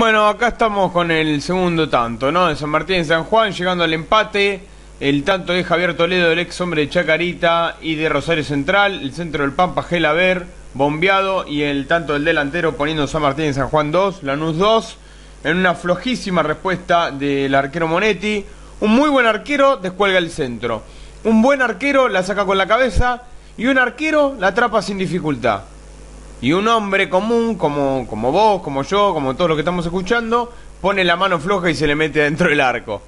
Bueno, acá estamos con el segundo tanto, ¿no? De San Martín en San Juan, llegando al empate. El tanto de Javier Toledo, el ex hombre de Chacarita y de Rosario Central. El centro del Pampa, Gelaber, bombeado. Y el tanto del delantero poniendo San Martín en San Juan 2, Lanús 2. En una flojísima respuesta del arquero Monetti. Un muy buen arquero descuelga el centro. Un buen arquero la saca con la cabeza. Y un arquero la atrapa sin dificultad. Y un hombre común, como, como vos, como yo, como todos los que estamos escuchando, pone la mano floja y se le mete dentro del arco.